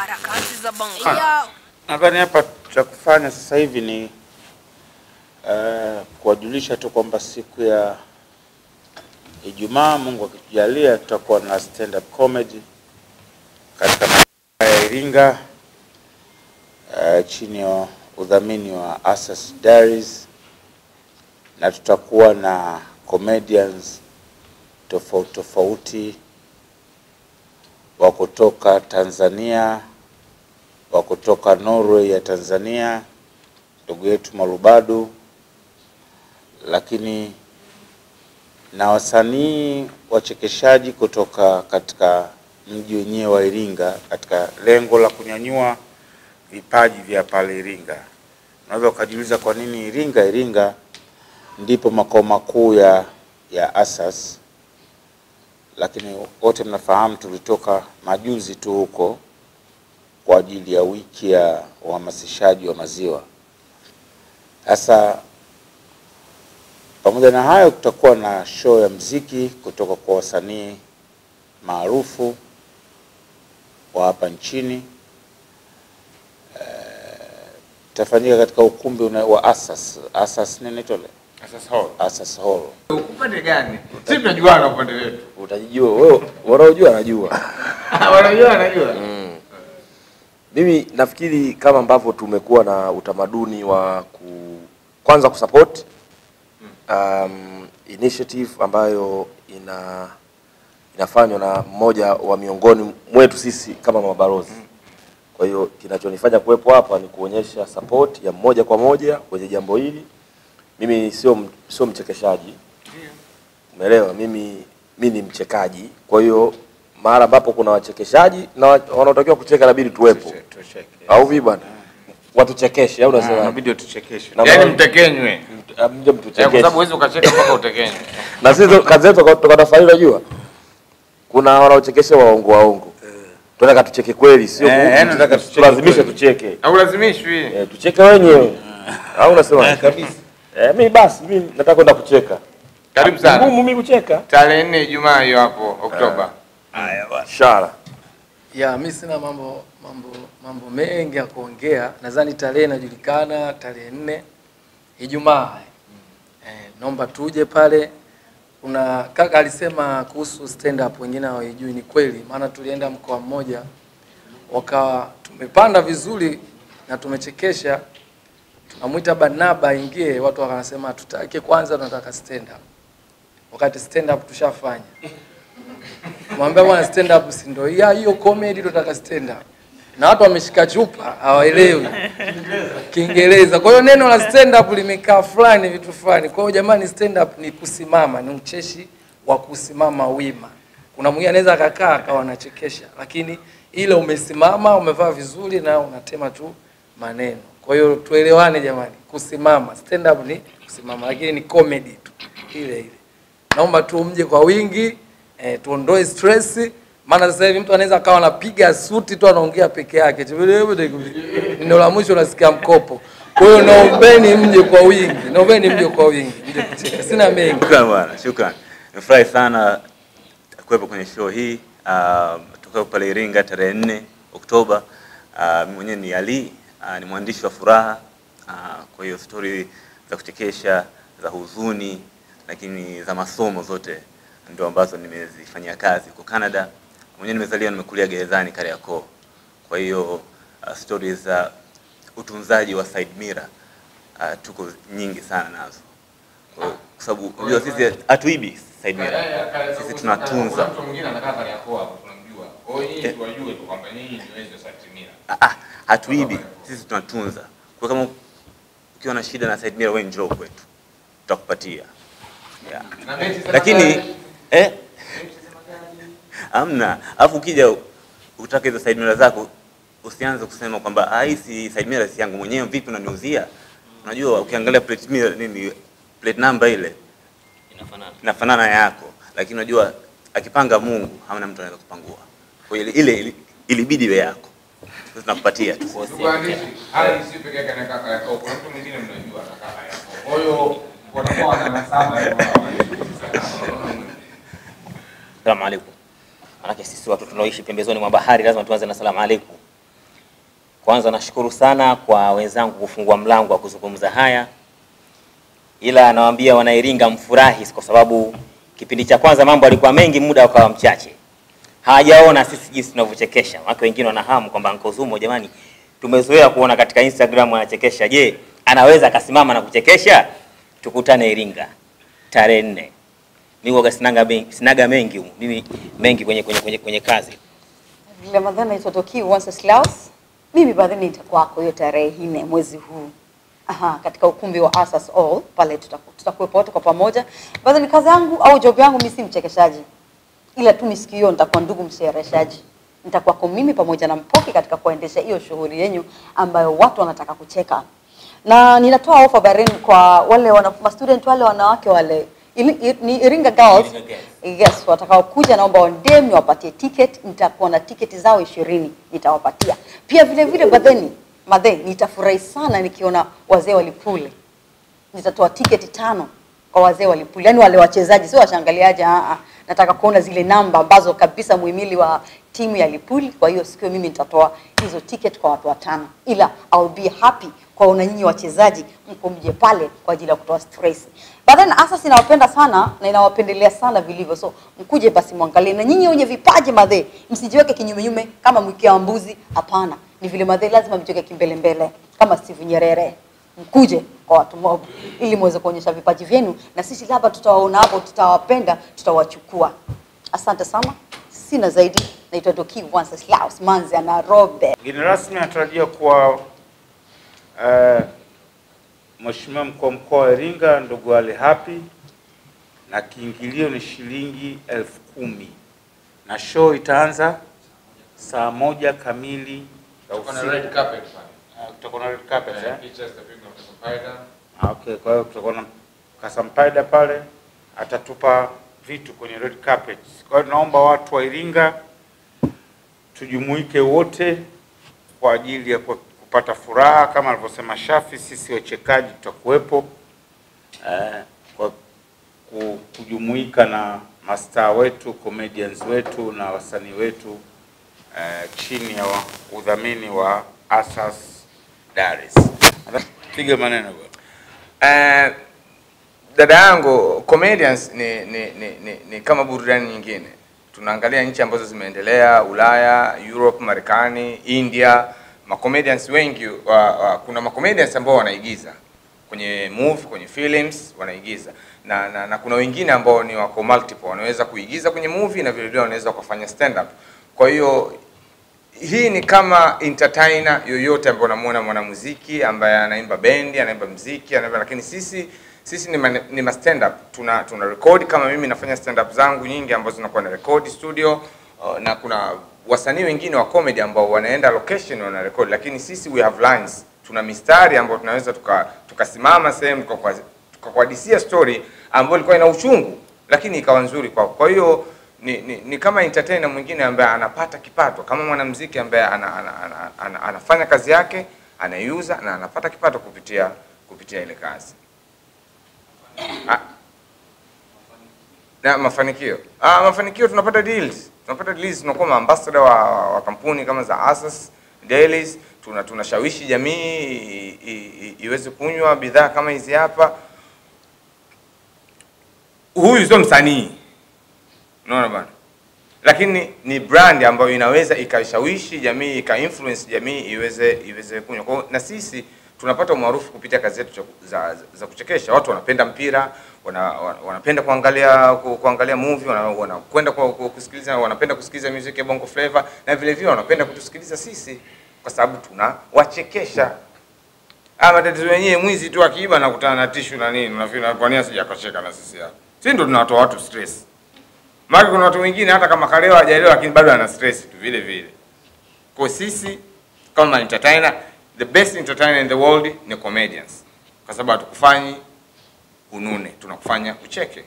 harakati za Ah, Nadhani hapa cha kufanya sasa hivi ni uh, kuwajulisha tu kwamba siku ya Ijumaa, Mungu akitujalia, tutakuwa na stand up comedy katika ya Iringa uh, chini ya udhamini wa Asas Diaries na tutakuwa na comedians tofauti tofauti wa kutoka Tanzania wa kutoka Norway ya Tanzania, ndugu yetu Marubadu, lakini na wasanii wachekeshaji kutoka katika mji wenyewe wa Iringa, katika lengo la kunyanyua vipaji vya pale Iringa. Unaweza ukajiuliza kwa nini Iringa? Iringa ndipo makao makuu ya, ya Asas, lakini wote mnafahamu tulitoka majuzi tu huko kwa ajili ya wiki ya uhamasishaji wa maziwa. Sasa pamoja na hayo, kutakuwa na show ya mziki kutoka kwa wasanii maarufu wa hapa nchini itafanyika katika ukumbi una, wa Asas. Asas nini tole? Asas Hall. Asas Hall. Upande gani? Sisi tunajuana upande wetu. Utajijua wewe, wanaojua anajua. Wanaojua anajua. Mimi nafikiri kama ambavyo tumekuwa na utamaduni wa ku, kwanza kusupport um, initiative ambayo ina inafanywa na mmoja wa miongoni mwetu sisi kama mabalozi. Kwa hiyo kinachonifanya kuwepo hapa ni kuonyesha support ya moja kwa moja kwenye jambo hili. Mimi sio sio mchekeshaji, umeelewa? Mimi mi ni mchekaji, kwa hiyo mahali ambapo kuna wachekeshaji na wanaotakiwa kucheka inabidi tuwepo, au vipi bwana? Watuchekeshe au Ah, unasema? Inabidi tuchekeshe. Na yani mtekenywe. Ah, mje mtuchekeshe, Kwa sababu huwezi ukacheka mpaka utekenywe. na sisi kazi yetu tuka- tukatafari, unajua kuna wanaochekesha waongo waongo, tunataka tucheke kweli, sio Eh, yaani tunataka tucheke au lazimishwi. Eh, tucheke wenyewe, au unasema? kabisa. Eh, mimi basi mimi nataka kwenda kucheka. Karibu sana. Ngumu mimi kucheka. Tarehe 4 Ijumaa hiyo hapo Oktoba. Shara. Ya, mi sina mambo mambo mambo mengi ya kuongea. Nadhani tarehe inajulikana, tarehe nne Ijumaa. Mm. Eh, naomba tuje pale. Kuna kaka alisema kuhusu stand up, wengine hawajui, ni kweli, maana tulienda mkoa mmoja wakawa tumepanda vizuri na tumechekesha, tunamwita Barnaba ingie watu wakasema tutake kwanza tunataka stand up, wakati stand up tushafanya mwambia bwana stand up si ndio hiyo comedy tunataka stand up na watu wameshika chupa hawaelewi Kiingereza. Kwa hiyo neno la stand up limekaa fulani vitu fulani. Kwa hiyo jamani, stand up ni kusimama, ni ucheshi wa kusimama wima. Kuna mwingine anaweza akakaa akawa anachekesha, lakini ile umesimama, umevaa vizuri na unatema tu maneno. Kwa hiyo tuelewane jamani, kusimama. Stand up ni kusimama, lakini ni comedy tu ile ile. Naomba tu mje kwa wingi eh, tuondoe stress maana sasa hivi mtu anaweza akawa anapiga suti tu anaongea peke yake. Neno la mwisho unasikia mkopo. Kwa hiyo naombeni mje kwa wingi, naombeni mje kwa wingi, mje kucheka. Sina mengi. Shukrani bwana, shukrani. Nimefurahi sana kuwepo kwenye show hii uh, toka pale Iringa tarehe nne Oktoba. Uh, mimi mwenyewe ni Ali, uh, ni mwandishi wa furaha uh, kwa hiyo stori za kuchekesha, za huzuni, lakini za masomo zote ndio ambazo nimezifanyia kazi huko Canada. Mwenyewe nimezaliwa nimekulia gerezani Kariakoo. Kwa hiyo uh, stori za uh, utunzaji wa side mirror uh, tuko nyingi sana nazo kwa kwa sababu unajua sisi hatuibi side mirror, sisi tunatunza. Mtu mwingine anakaa Kariakoo hapo tunamjua. Kwa hiyo nyinyi tuwajue tu kwamba nyinyi ni wezi wa Satimira. Ah, ah, hatuibi, sisi tunatunza. Kwa kama ukiwa na shida na side mirror, wewe njoo kwetu, tutakupatia yeah. Lakini? Eh, amna. Alafu ukija utaka hizo side mirror zako, usianze kusema kwamba ah, hii si side mirror si yangu mwenyewe, vipi unaniuzia? Unajua ukiangalia plate mirror nini, plate number ile inafanana. inafanana yako, lakini unajua akipanga Mungu hamna mtu anaweza kupangua. Kwa hiyo ile ile ili- ilibidi iwe yako, sasa tunakupatia tu. Hali si peke yake na kaka yako. Kuna mtu mwingine mnajua na kaka yako. Kwa hiyo wanakuwa wana nasaba ya Salamu alaikum. Maanake sisi watu tunaoishi pembezoni mwa bahari lazima tuanze na salamu alaikum. Kwanza nashukuru sana kwa wenzangu kufungua mlango wa kuzungumza haya, ila nawaambia Wanairinga mfurahi, kwa sababu kipindi cha kwanza mambo yalikuwa mengi, muda ukawa mchache. Hawajaona sisi jinsi tunavyochekesha, wake wengine wanahamu kwamba Anko Zumo, jamani, tumezoea kuona katika Instagram anachekesha. Je, anaweza akasimama na kuchekesha? Tukutane Iringa tarehe nne. Mimi huwaga sinaga mengi, sinaga mengi humu. mimi mengi kwenye, kwenye, kwenye, kwenye kazi Ramadhani naitwa once slaus. Mimi baadhi nitakuwako hiyo tarehe nne mwezi huu. Aha, katika ukumbi wa Asas All pale tutakuwepo wote kwa pamoja. Baadhi kazi yangu au job yangu mimi si mchekeshaji. Ila tu siku hiyo nitakuwa ndugu mshereheshaji. Nitakuwako mimi pamoja na Mpoki katika kuendesha hiyo shughuli yenyu ambayo watu wanataka kucheka. Na ninatoa ofa barini kwa wale wana student wale wanawake wale ili, ni Iringa Girls. Iringa Girls. Yes, watakao kuja naomba ondem niwapatie ticket, nitakuwa na tiketi zao ishirini nitawapatia. Pia vile vile badheni madhe, nitafurahi sana nikiona wazee walipule. Nitatoa tiketi tano kwa wazee walipule, yaani wale wachezaji, sio washangaliaji. ah, ah. Nataka kuona zile namba ambazo kabisa muhimili wa timu ya Lipuli. Kwa hiyo siku mimi nitatoa hizo ticket kwa watu watano, ila I'll be happy kwaona nyinyi wachezaji mko mje pale kwa ajili ya kutoa stress. But then Asas inawapenda sana na inawapendelea sana vilivyo, so mkuje basi mwangalie, na nyinyi wenye vipaji madhe, msijiweke kinyume nyume kama mkia wa mbuzi. Hapana, ni vile madhe, lazima mjiweke kimbele mbele kama Steve Nyerere. Mkuje kwa watu mob ili muweze kuonyesha vipaji vyenu, na sisi labda tutawaona hapo, tutawapenda, tutawachukua. Asante sana, sina zaidi. Naitwa Doki Wenceslaus Manzi na Robe. Mgeni rasmi anatarajia kuwa uh, Mheshimiwa mkuu wa mkoa wa Iringa ndugu Ali Hapi, na kiingilio ni shilingi elfu kumi na show itaanza saa moja kamili ya usiku. red carpet pale. Kutakuwa na red carpet eh? Eh. Ah, Okay, kwa hiyo tutakuwa na Kasampaida pale atatupa vitu kwenye red carpet. Kwa hiyo tunaomba watu wa Iringa tujumuike wote kwa ajili ya ku- kupata furaha kama alivyosema Shafi, sisi wachekaji tutakuwepo eh, kwa kujumuika na mastaa wetu, comedians wetu na wasanii wetu eh, chini ya udhamini wa Asas Daris. Piga maneno bwana. Eh, dada yangu comedians ni, ni, ni, ni, ni kama burudani nyingine. Tunaangalia nchi ambazo zimeendelea Ulaya, Europe, Marekani, India. Macomedians wengi wa, wa, kuna macomedians ambao wanaigiza. Kwenye movie, kwenye films wanaigiza. Na, na, na kuna wengine ambao ni wako multiple, wanaweza kuigiza kwenye movie na vile vile wanaweza kufanya stand up. Kwa hiyo hii ni kama entertainer yoyote ambaye unamuona mwanamuziki ambaye anaimba bendi, anaimba mziki, anaimba lakini sisi sisi ni, man, ni ma stand up tuna tuna record. Kama mimi nafanya stand up zangu nyingi ambazo zinakuwa na record studio na kuna wasanii wengine wa comedy ambao wanaenda location wana record, lakini sisi we have lines, tuna mistari ambayo tunaweza tukasimama tuka sehemu tukakuhadisia story ambayo ilikuwa ina uchungu lakini ikawa nzuri kwa kwa hiyo ni, ni, ni kama entertainer mwingine ambaye anapata kipato kama mwanamuziki ambaye ana, ana, ana, ana, anafanya kazi yake anaiuza na anapata kipato kupitia kupitia ile kazi ah. Na mafanikio. Ah, mafanikio tunapata deals. Tunapata deals tunakuwa maambassador wa, wa kampuni kama za Asas Dailies tuna tunashawishi jamii iweze kunywa bidhaa kama hizi hapa. Huyu sio msanii. Unaona bana? Lakini ni brand ambayo inaweza ikashawishi jamii ika influence jamii iweze iweze kunywa. Kwao, na sisi tunapata umaarufu kupitia kazi zetu za, za, za kuchekesha watu wanapenda mpira wana, wana- wanapenda kuangalia ku, kuangalia movie wana- wanakwenda wana ku, kusikiliza wanapenda kusikiliza music ya bongo Flava na vile vile wanapenda kutusikiliza sisi kwa sababu tuna wachekesha Ah, matatizo yenyewe mwizi tu akiiba nakutana na tishu na nini, unafikiri kwa nini sijakacheka na sisi hapa? Sisi ndo tunawatoa watu stress. Maana kuna watu wengine hata kama kalewa hajaelewa lakini bado ana stress tu vile vile. Kwa sisi kama entertainer, the best entertainer in the world ni comedians. Kwa sababu hatukufanyi unune, tunakufanya ucheke.